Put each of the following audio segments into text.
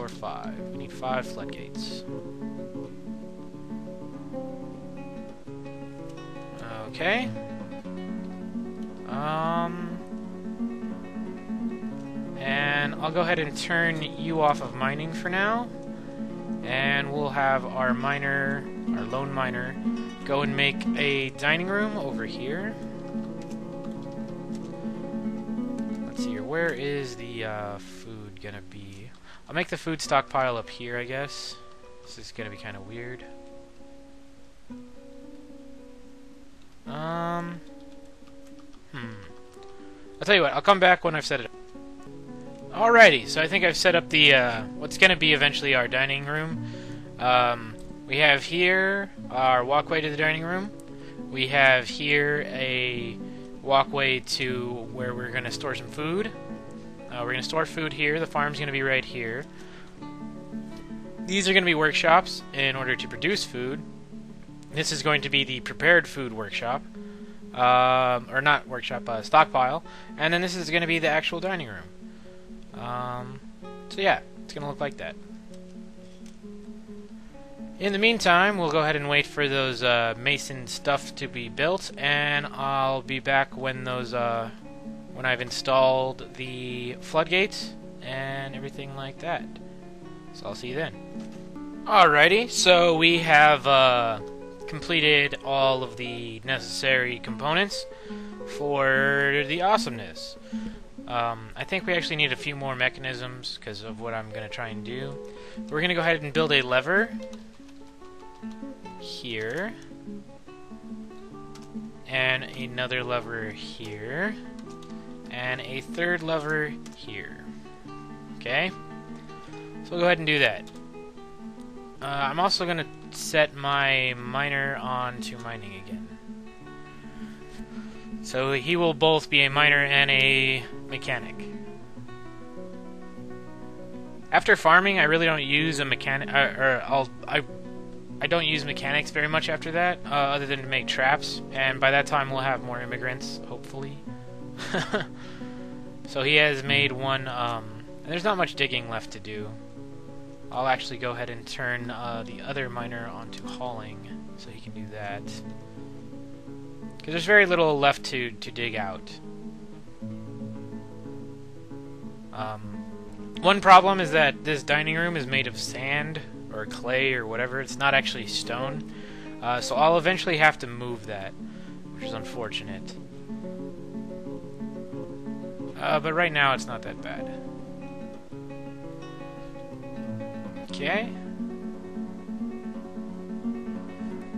Or five. We need five floodgates. Okay. Um. And I'll go ahead and turn you off of mining for now. And we'll have our miner, our lone miner, go and make a dining room over here. Where is the uh, food gonna be? I'll make the food stockpile up here, I guess. This is gonna be kind of weird. Um. Hmm. I'll tell you what. I'll come back when I've set it up. Alrighty, so I think I've set up the uh, what's to be eventually our dining room. Um, we have here our walkway to the dining room. We have here a walkway to where we're going to store some food. Uh, we're going to store food here. The farm's going to be right here. These are going to be workshops in order to produce food. This is going to be the prepared food workshop. Um, or not workshop, uh, stockpile. And then this is going to be the actual dining room. Um, so yeah, it's going to look like that. In the meantime, we'll go ahead and wait for those uh, mason stuff to be built, and I'll be back when those uh, when I've installed the floodgates and everything like that. So I'll see you then. Alrighty, so we have uh, completed all of the necessary components for the awesomeness. Um, I think we actually need a few more mechanisms because of what I'm going to try and do. We're going to go ahead and build a lever here. And another lever here. And a third lever here. Okay? So we'll go ahead and do that. Uh, I'm also going to set my miner on to mining again. So he will both be a miner and a mechanic. After farming, I really don't use a mechanic, uh, or I'll, I, I don't use mechanics very much after that, uh, other than to make traps. And by that time, we'll have more immigrants, hopefully. so he has made one. Um, there's not much digging left to do. I'll actually go ahead and turn uh, the other miner onto hauling, so he can do that. Because there's very little left to, to dig out. Um, one problem is that this dining room is made of sand or clay or whatever. It's not actually stone. Uh, so I'll eventually have to move that, which is unfortunate. Uh, but right now it's not that bad. Okay.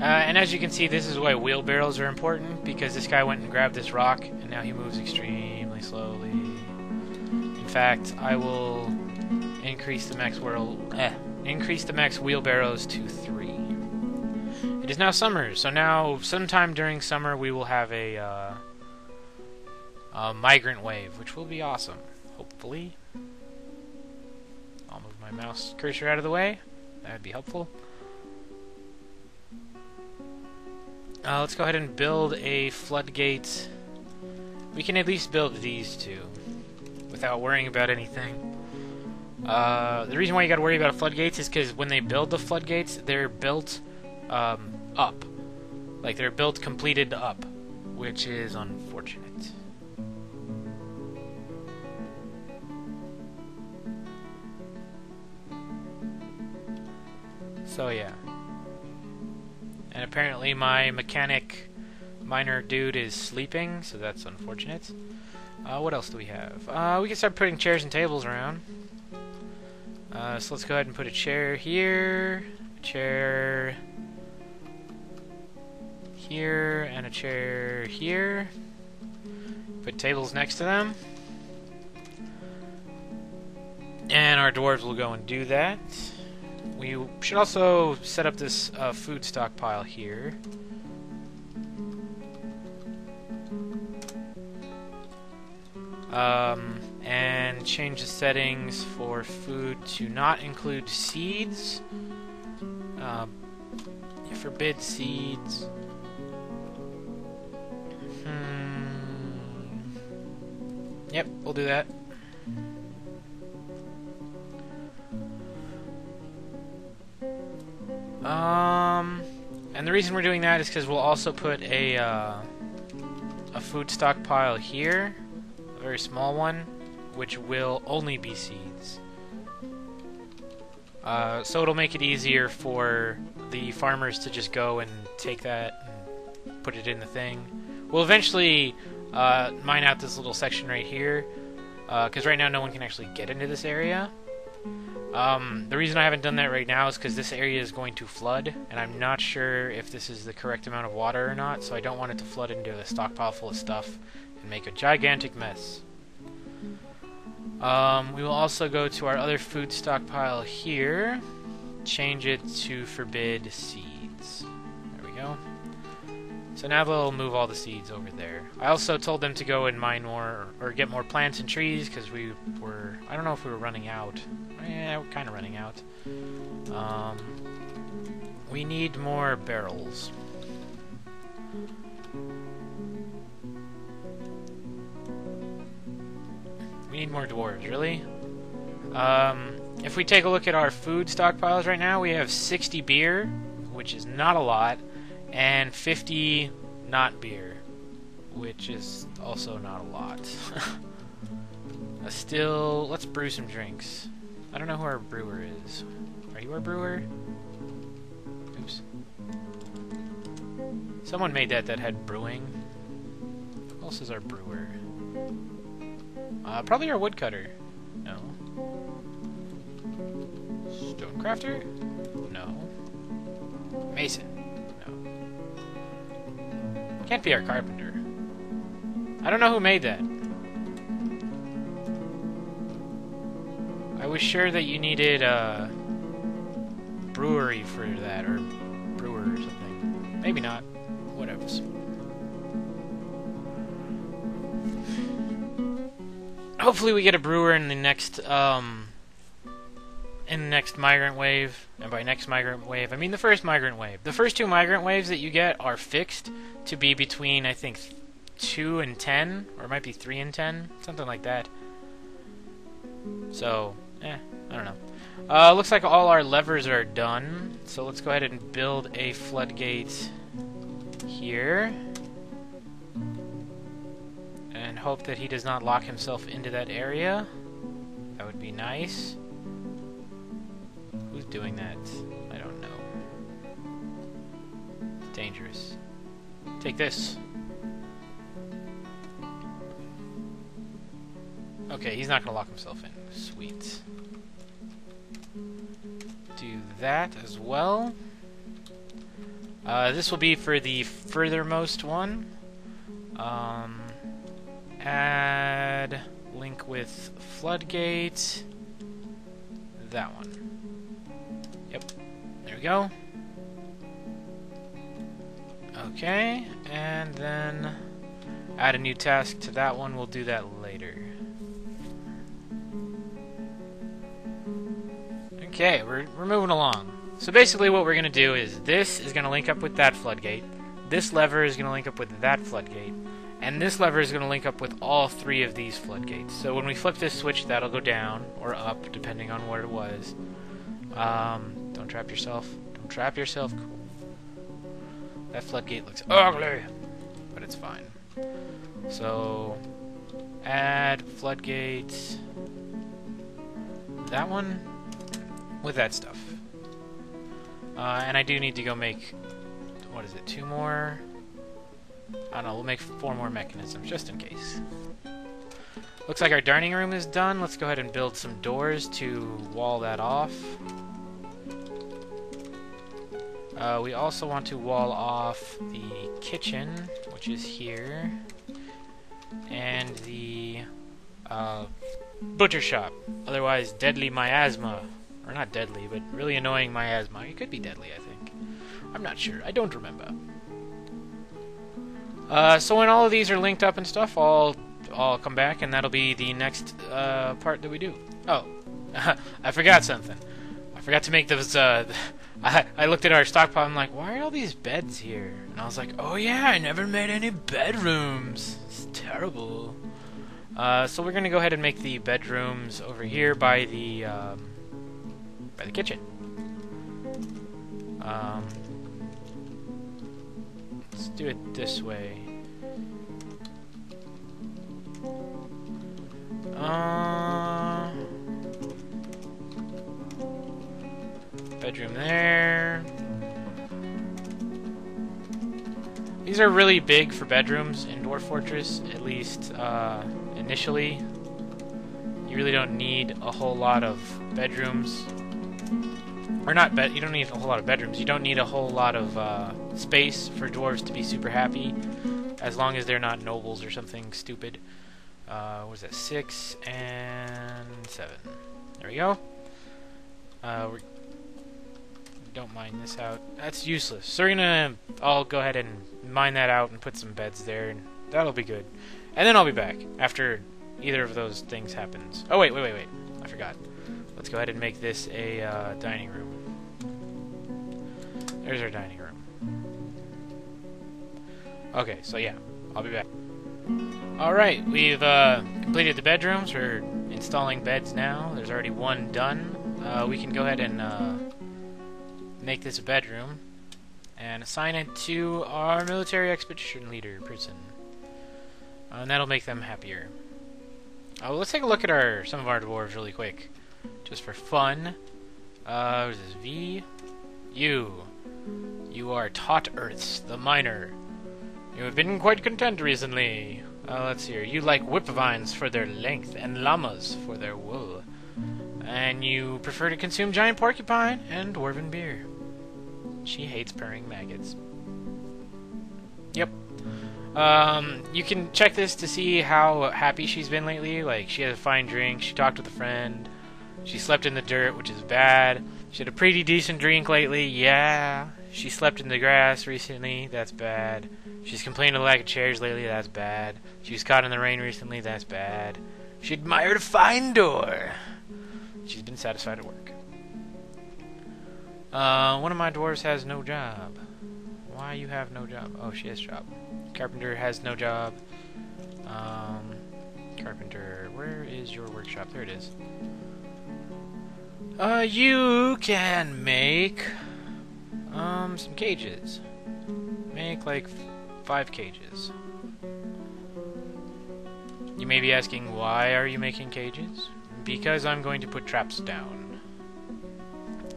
Uh, and as you can see, this is why wheelbarrows are important, because this guy went and grabbed this rock, and now he moves extremely slowly. In fact, I will increase the max world, eh, increase the max wheelbarrows to three. It is now summer, so now sometime during summer we will have a, uh, a migrant wave, which will be awesome, hopefully. I'll move my mouse cursor out of the way. That would be helpful. Uh, let's go ahead and build a floodgate. We can at least build these two without worrying about anything. Uh, the reason why you gotta worry about floodgates is because when they build the floodgates, they're built um, up. Like, they're built completed up, which is unfortunate. So, yeah. And apparently my mechanic miner dude is sleeping, so that's unfortunate. Uh, what else do we have? Uh, we can start putting chairs and tables around. Uh, so let's go ahead and put a chair here, a chair here, and a chair here. Put tables next to them. And our dwarves will go and do that. We should also set up this uh, food stockpile here. Um, change the settings for food to not include seeds. Uh, forbid seeds. Hmm. Yep, we'll do that. Um, and the reason we're doing that is because we'll also put a uh, a food stockpile here, a very small one, which will only be seeds. Uh, so it'll make it easier for the farmers to just go and take that and put it in the thing. We'll eventually uh, mine out this little section right here, because right now no one can actually get into this area. Um, the reason I haven't done that right now is because this area is going to flood, and I'm not sure if this is the correct amount of water or not, so I don't want it to flood into a stockpile full of stuff and make a gigantic mess. Um, we will also go to our other food stockpile here, change it to forbid seeds. There we go. So now they'll move all the seeds over there. I also told them to go and mine more, or get more plants and trees, because we were, I don't know if we were running out. Yeah, we're kind of running out. Um, we need more barrels. Need more dwarves, really? Um, if we take a look at our food stockpiles right now, we have 60 beer, which is not a lot, and 50 not beer, which is also not a lot. uh, still, let's brew some drinks. I don't know who our brewer is. Are you our brewer? Oops. Someone made that that had brewing. Who else is our brewer? Uh, probably our woodcutter. No. Stonecrafter? No. Mason? No. Can't be our carpenter. I don't know who made that. I was sure that you needed a brewery for that, or brewer or something. Maybe not. Whatever. Hopefully we get a brewer in the next, um, in the next migrant wave. And by next migrant wave, I mean the first migrant wave. The first two migrant waves that you get are fixed to be between, I think, 2 and 10, or it might be 3 and 10, something like that. So, eh, I don't know. Uh, looks like all our levers are done, so let's go ahead and build a floodgate here. And hope that he does not lock himself into that area. That would be nice. Who's doing that? I don't know. It's dangerous. Take this. Okay, he's not going to lock himself in. Sweet. Do that as well. Uh, this will be for the furthermost one. Um, add link with floodgate. That one. Yep. There we go. Okay, and then add a new task to that one. We'll do that later. Okay, we're, we're moving along. So basically what we're going to do is this is going to link up with that floodgate, this lever is going to link up with that floodgate, and this lever is going to link up with all three of these floodgates. So when we flip this switch, that'll go down or up, depending on where it was. Um, don't trap yourself. Don't trap yourself. Cool. That floodgate looks ugly, but it's fine. So, add floodgate. That one with that stuff. Uh, and I do need to go make, what is it, two more? I don't know, we'll make four more mechanisms, just in case. Looks like our dining room is done. Let's go ahead and build some doors to wall that off. Uh, we also want to wall off the kitchen, which is here, and the uh, butcher shop, otherwise deadly miasma. Or not deadly, but really annoying miasma. It could be deadly, I think. I'm not sure. I don't remember. Uh, so when all of these are linked up and stuff, I'll I'll come back, and that'll be the next uh, part that we do. Oh, I forgot something. I forgot to make those. Uh, I I looked at our stockpile. I'm like, why are all these beds here? And I was like, oh yeah, I never made any bedrooms. It's terrible. Uh, so we're gonna go ahead and make the bedrooms over here by the um, by the kitchen. Um, let's do it this way. Uh, bedroom there. These are really big for bedrooms in Dwarf Fortress, at least uh, initially. You really don't need a whole lot of bedrooms. Or not bed. You don't need a whole lot of bedrooms. You don't need a whole lot of uh, space for dwarves to be super happy, as long as they're not nobles or something stupid. Uh, was that? Six and seven. There we go. Uh, we don't mine this out. That's useless. So we're gonna. I'll go ahead and mine that out and put some beds there, and that'll be good. And then I'll be back after either of those things happens. Oh wait, wait, wait, wait. I forgot. Let's go ahead and make this a uh, dining room. There's our dining room. Okay, so yeah, I'll be back. Alright, we've uh, completed the bedrooms. We're installing beds now. There's already one done. Uh, we can go ahead and uh, make this a bedroom and assign it to our military expedition leader person. Uh, and that'll make them happier. Uh, let's take a look at our some of our dwarves really quick, just for fun. Uh, what is this? V? You. You are Tot Earths, the miner. You have been quite content recently. Uh, let's see here. You like whip vines for their length and llamas for their wool. And you prefer to consume giant porcupine and dwarven beer. She hates purring maggots. Yep. Um, you can check this to see how happy she's been lately. Like, she had a fine drink, she talked with a friend, she slept in the dirt, which is bad. She had a pretty decent drink lately, yeah. She slept in the grass recently, that's bad. She's complained of lack of chairs lately, that's bad. She was caught in the rain recently, that's bad. She admired a fine door. She's been satisfied at work. Uh, one of my dwarves has no job. Why you have no job? Oh, she has job. Carpenter has no job. Um, carpenter, where is your workshop? There it is. Uh, you can make, um, some cages. Make, like, five cages. You may be asking, why are you making cages? Because I'm going to put traps down.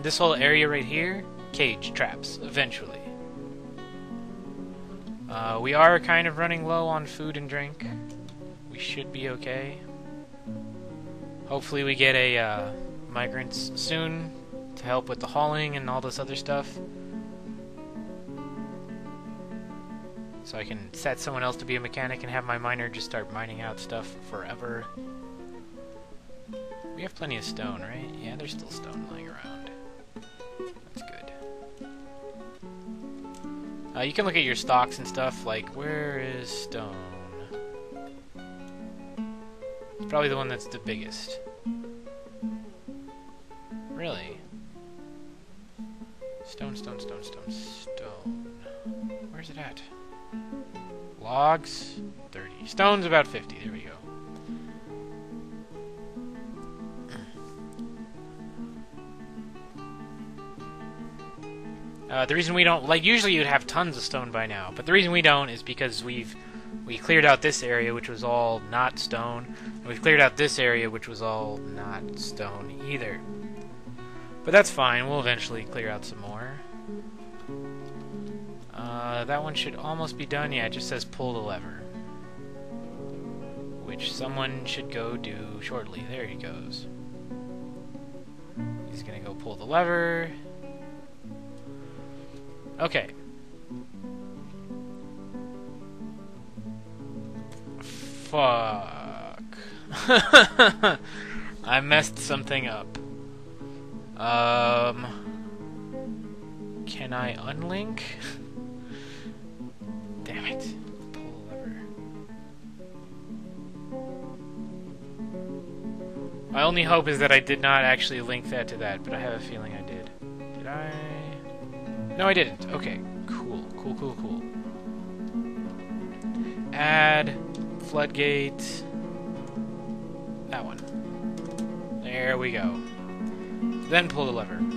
This whole area right here, cage traps, eventually. Uh, we are kind of running low on food and drink. We should be okay. Hopefully we get a, uh, migrants soon to help with the hauling and all this other stuff. So I can set someone else to be a mechanic and have my miner just start mining out stuff forever. We have plenty of stone, right? Yeah, there's still stone lying around. That's good. Uh, you can look at your stocks and stuff, like, where is stone? It's probably the one that's the biggest. Really? Stone, stone, stone, stone, stone. Where's it at? Logs, 30. Stone's about 50. There we go. Uh, the reason we don't, like, usually you'd have tons of stone by now, but the reason we don't is because we've we cleared out this area, which was all not stone, and we've cleared out this area, which was all not stone either. But that's fine, we'll eventually clear out some more. Uh, that one should almost be done. Yeah, it just says pull the lever. Which someone should go do shortly. There he goes. He's gonna go pull the lever. Okay. Fuck. I messed something up. Um... Can I unlink? Damn it. Pull the lever. My only hope is that I did not actually link that to that, but I have a feeling I did. Did I? No, I didn't. Okay. Cool. Cool, cool, cool. Add floodgate. That one. There we go. Then pull the lever.